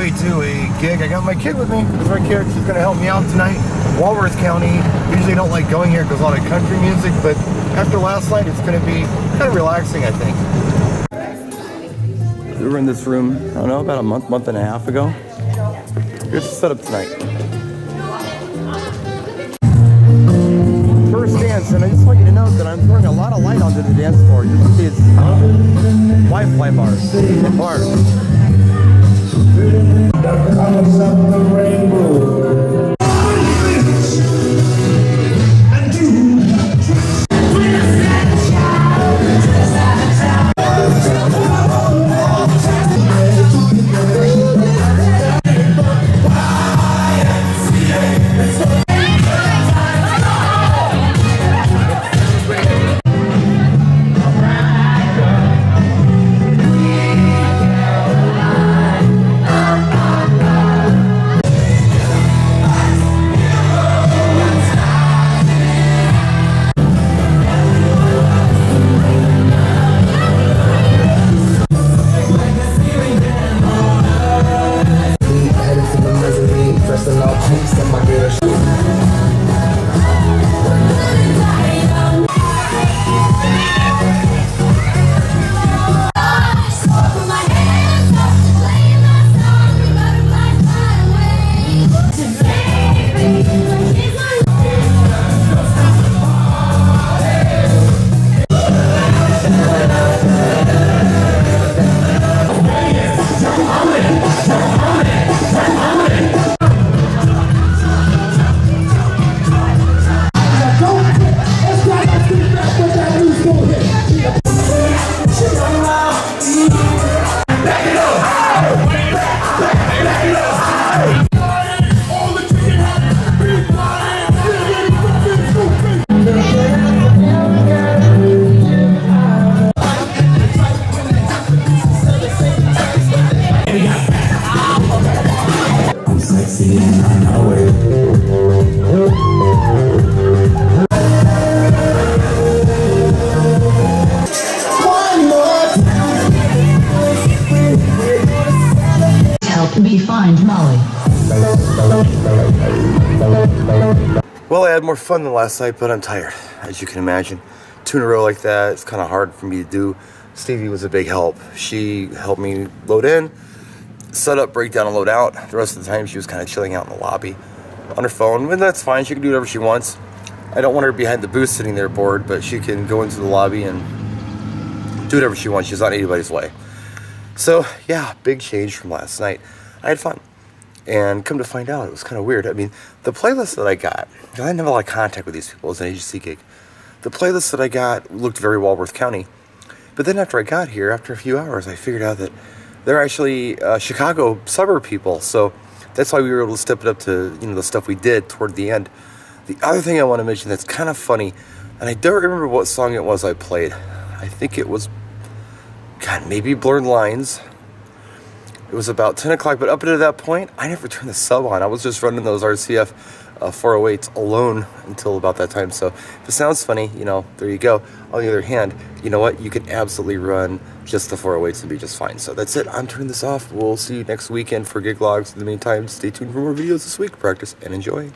way to a gig. I got my kid with me. She's right here. She's going to help me out tonight. Walworth County. Usually don't like going here because a lot of country music, but after last night, it's going to be kind of relaxing, I think. We were in this room, I don't know, about a month, month and a half ago. Here's the setup tonight. First dance, and I just want you to know that I'm throwing a lot of light onto the dance floor. You can see it's uh, WiFLY bars bars. The colors of the rainbow. I'm and I know it. One more time. Help me find Molly. Well, I had more fun than last night, but I'm tired, as you can imagine. Two in a row like that, it's kind of hard for me to do. Stevie was a big help. She helped me load in, set up, break down, and load out. The rest of the time, she was kind of chilling out in the lobby on her phone, and that's fine. She can do whatever she wants. I don't want her behind the booth sitting there bored, but she can go into the lobby and do whatever she wants. She's not anybody's way. So, yeah, big change from last night. I had fun. And come to find out, it was kind of weird. I mean, the playlist that I got, I didn't have a lot of contact with these people. It was an agency gig. The playlist that I got looked very Walworth County. But then after I got here, after a few hours, I figured out that they're actually uh, Chicago suburb people. So that's why we were able to step it up to you know the stuff we did toward the end. The other thing I want to mention that's kind of funny, and I don't remember what song it was I played. I think it was, God, maybe Blurred Lines. It was about 10 o'clock, but up until that point, I never turned the sub on. I was just running those RCF uh, 408s alone until about that time. So if it sounds funny, you know, there you go. On the other hand, you know what? You can absolutely run just the 408s and be just fine. So that's it. I'm turning this off. We'll see you next weekend for gig logs. In the meantime, stay tuned for more videos this week. Practice and enjoy.